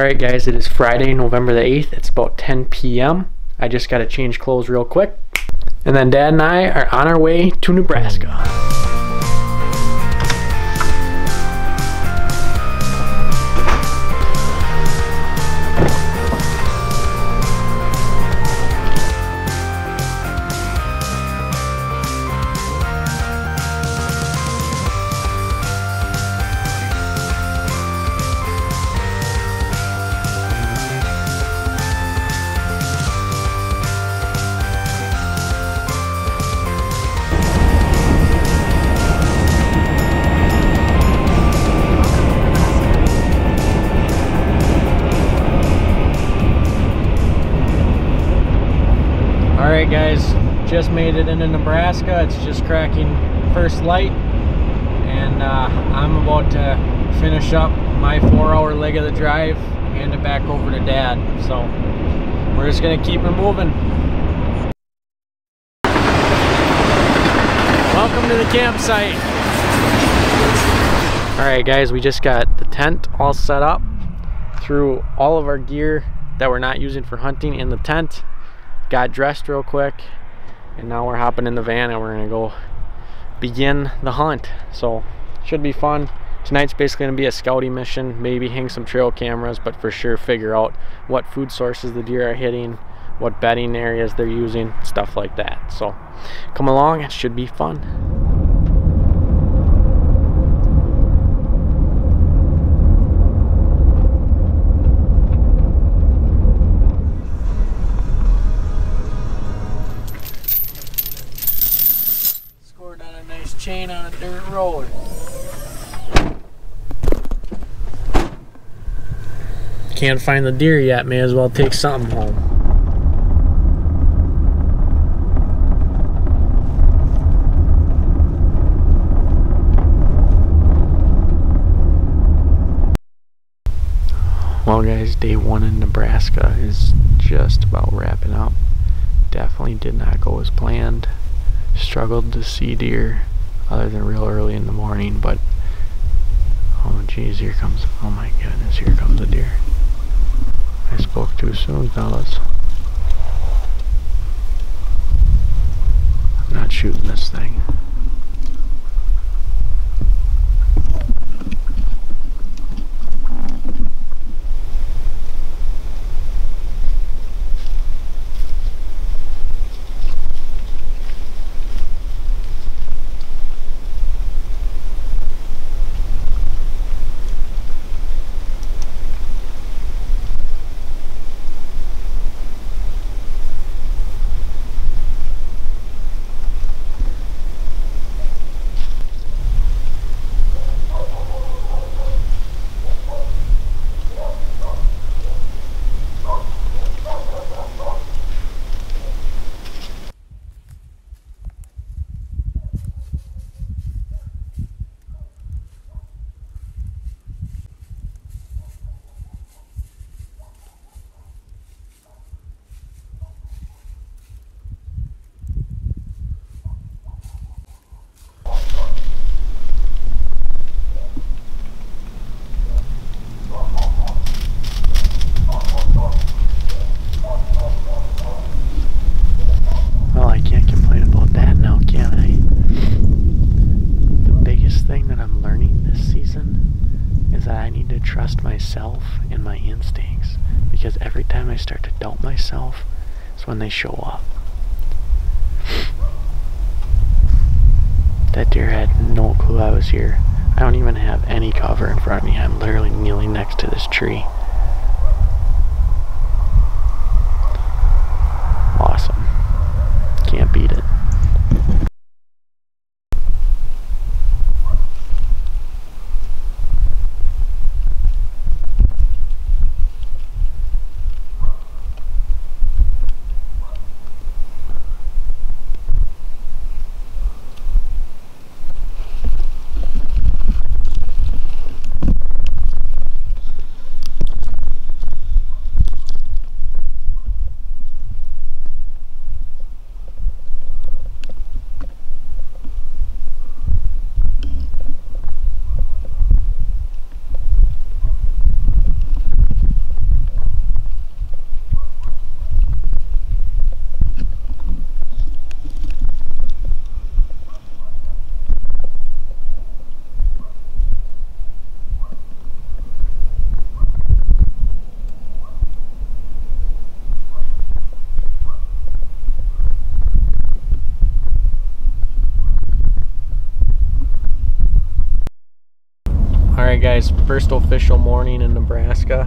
Alright guys, it is Friday, November the 8th. It's about 10 p.m. I just got to change clothes real quick. And then Dad and I are on our way to Nebraska. Guys, just made it into Nebraska. It's just cracking first light. And uh, I'm about to finish up my four hour leg of the drive, hand it back over to dad. So we're just gonna keep her moving. Welcome to the campsite. Alright guys, we just got the tent all set up. Threw all of our gear that we're not using for hunting in the tent got dressed real quick and now we're hopping in the van and we're gonna go begin the hunt. So should be fun. Tonight's basically gonna be a scouting mission maybe hang some trail cameras but for sure figure out what food sources the deer are hitting what bedding areas they're using stuff like that. So come along it should be fun chain on a dirt road. Can't find the deer yet, may as well take something home. Well guys, day one in Nebraska is just about wrapping up. Definitely did not go as planned. Struggled to see deer other than real early in the morning, but oh geez, here comes, oh my goodness, here comes a deer. I spoke too soon, fellas. I'm not shooting this thing. trust myself and my instincts because every time I start to doubt myself, it's when they show up. That deer had no clue I was here. I don't even have any cover in front of me. I'm literally kneeling next to this tree. Guys, first official morning in Nebraska.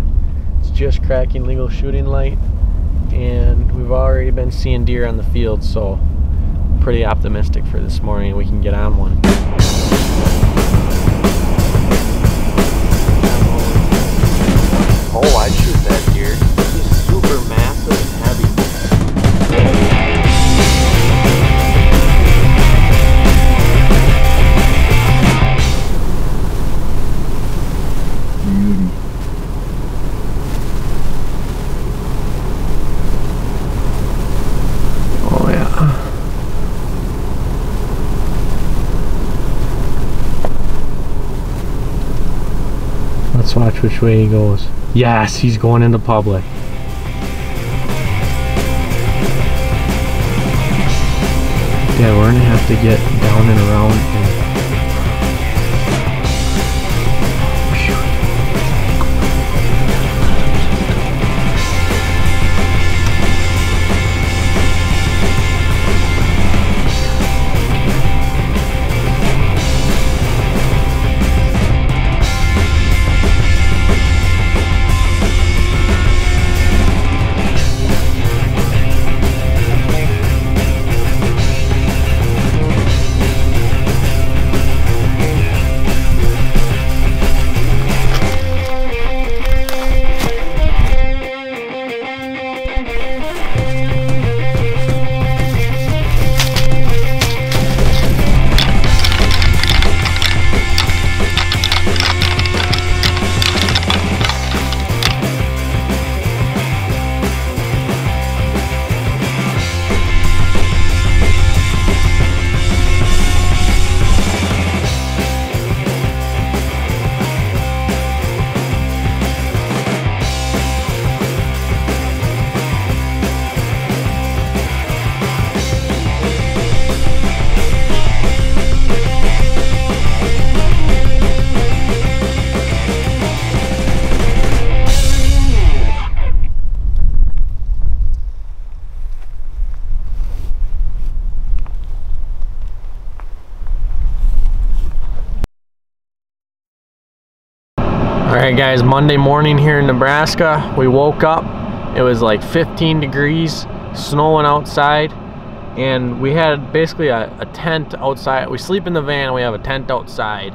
It's just cracking legal shooting light and we've already been seeing deer on the field so pretty optimistic for this morning we can get on one. Oh, I'd shoot that deer. He's super massive which way he goes. Yes, he's going into public. Yeah, we're gonna have to get down and around and All right, guys, Monday morning here in Nebraska. We woke up, it was like 15 degrees, snowing outside, and we had basically a, a tent outside. We sleep in the van, we have a tent outside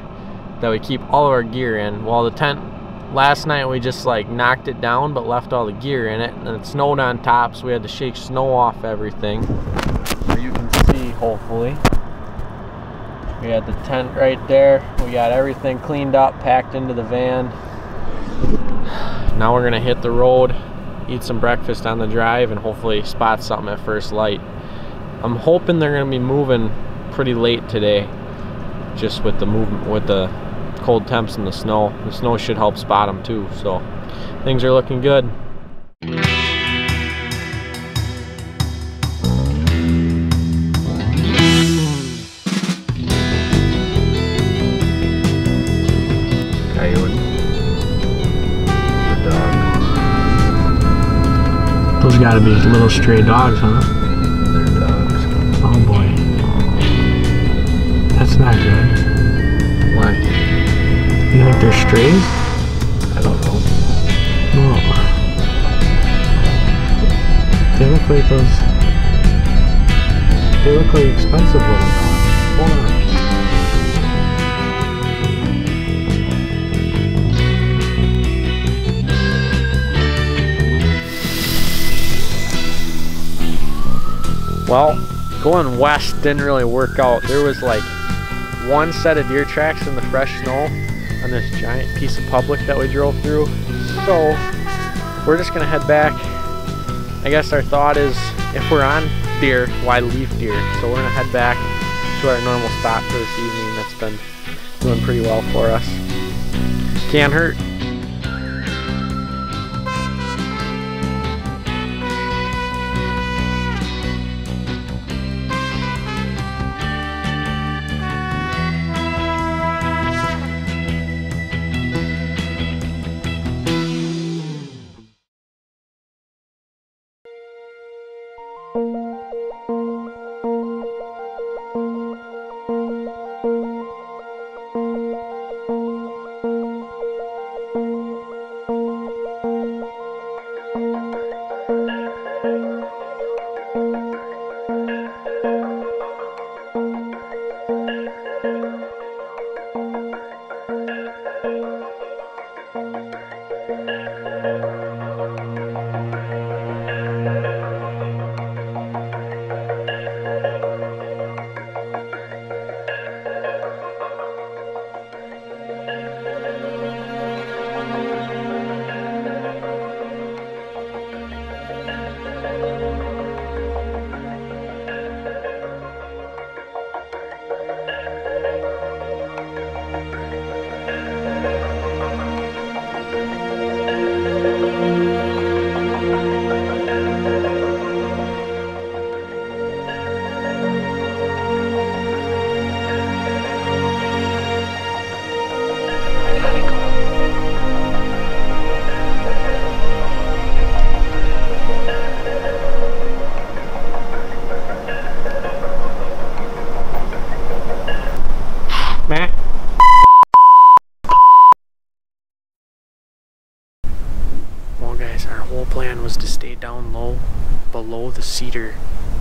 that we keep all of our gear in. Well, the tent, last night we just like knocked it down, but left all the gear in it, and it snowed on top, so we had to shake snow off everything. So you can see, hopefully. We had the tent right there. We got everything cleaned up, packed into the van. Now we're gonna hit the road, eat some breakfast on the drive, and hopefully spot something at first light. I'm hoping they're gonna be moving pretty late today, just with the movement, with the cold temps and the snow. The snow should help spot them too, so things are looking good. Those gotta be little stray dogs, huh? They're dogs. Oh boy. That's not good. Why? You think they're strays? I don't know. No. They look like those. They look like expensive little dogs. Hold on. Well, going west didn't really work out. There was like one set of deer tracks in the fresh snow on this giant piece of public that we drove through. So we're just gonna head back. I guess our thought is if we're on deer, why leave deer? So we're gonna head back to our normal spot for this evening that's been doing pretty well for us. Can't hurt. Cedar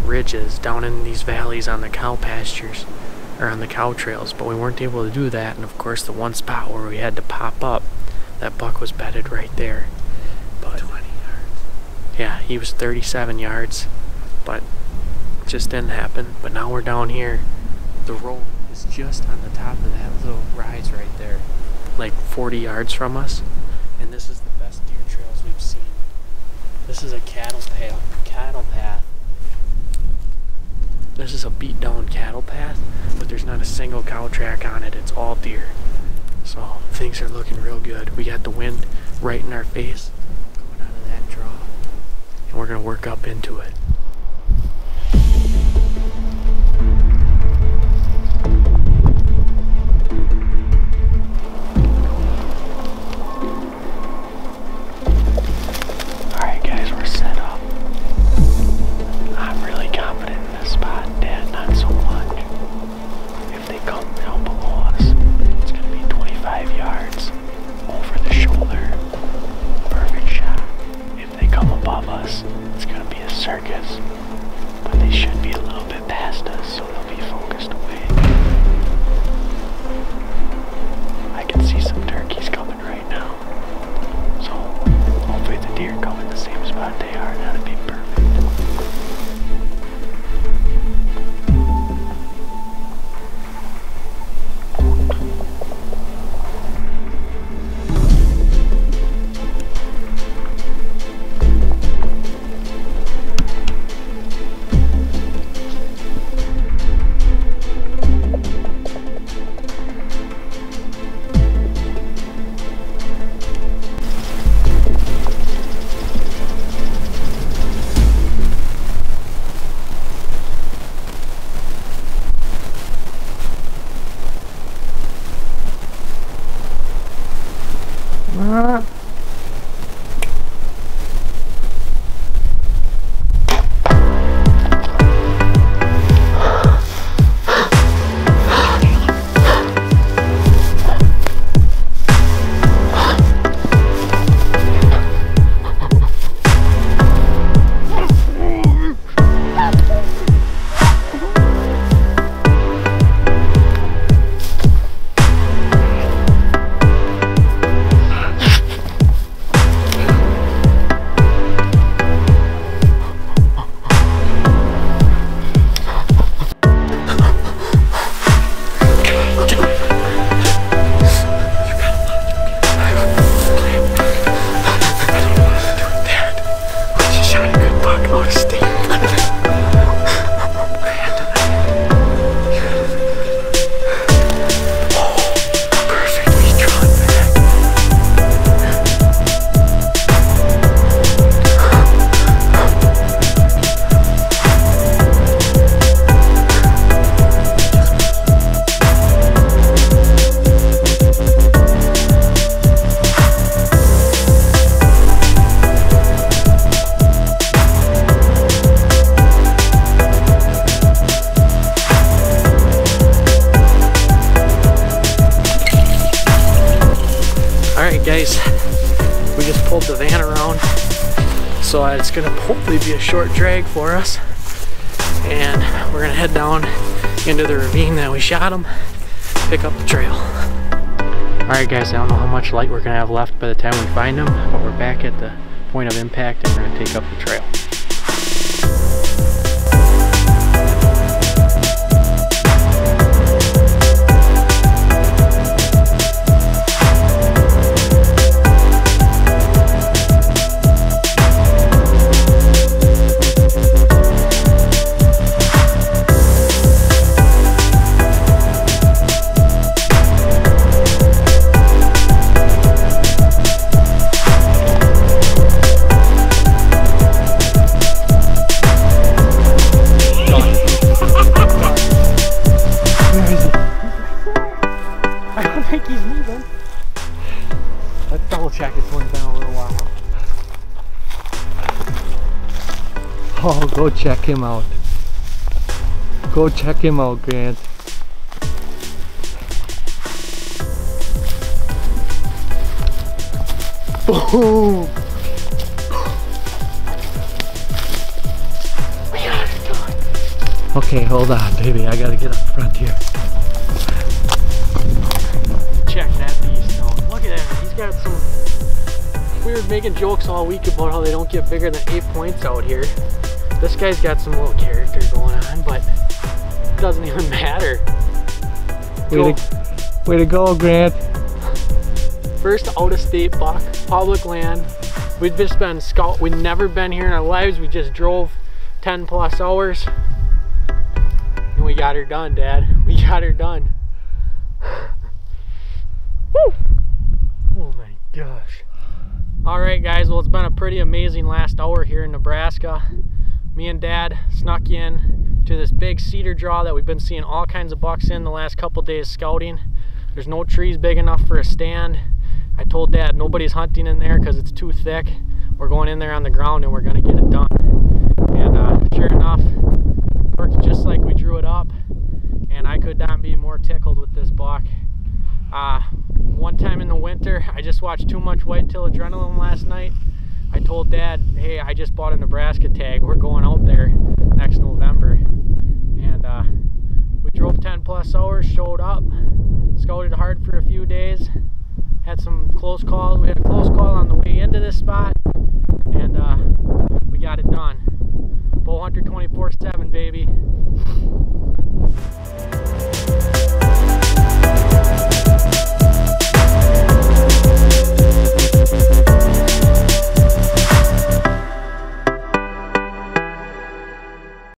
ridges, down in these valleys on the cow pastures, or on the cow trails, but we weren't able to do that. And of course, the one spot where we had to pop up, that buck was bedded right there. But 20 yards. Yeah, he was 37 yards, but just didn't happen. But now we're down here. The road is just on the top of that little rise right there, like 40 yards from us. And this is the best deer trails we've seen. This is a cattle path. Cattle path. This is a beat down cattle path, but there's not a single cow track on it. It's all deer. So things are looking real good. We got the wind right in our face going out of that draw. And we're gonna work up into it. Short drag for us and we're gonna head down into the ravine that we shot them, pick up the trail. Alright guys, I don't know how much light we're gonna have left by the time we find them, but we're back at the point of impact and we're gonna take up the trail. check him out. Go check him out, Grant. Boom! Okay, hold on, baby. I gotta get up front here. Check that beast out. Look at that. He's got some... We were making jokes all week about how they don't get bigger than 8 points out here. This guy's got some little character going on, but it doesn't even matter. Way to, way to go, Grant. First out of state buck, public land. We've just been scout. We've never been here in our lives. We just drove 10 plus hours. And we got her done, Dad. We got her done. Woo! Oh my gosh. All right, guys. Well, it's been a pretty amazing last hour here in Nebraska. Me and Dad snuck in to this big cedar draw that we've been seeing all kinds of bucks in the last couple days scouting. There's no trees big enough for a stand. I told Dad nobody's hunting in there because it's too thick. We're going in there on the ground and we're going to get it done. And uh, sure enough, worked just like we drew it up. And I could not be more tickled with this buck. Uh, one time in the winter, I just watched too much whitetail adrenaline last night. I told Dad, hey, I just bought a Nebraska tag. We're going out there next November. And uh, we drove 10 plus hours, showed up, scouted hard for a few days, had some close calls. We had a close call on the way into this spot, and uh, we got it done. Bowhunter 24-7, baby.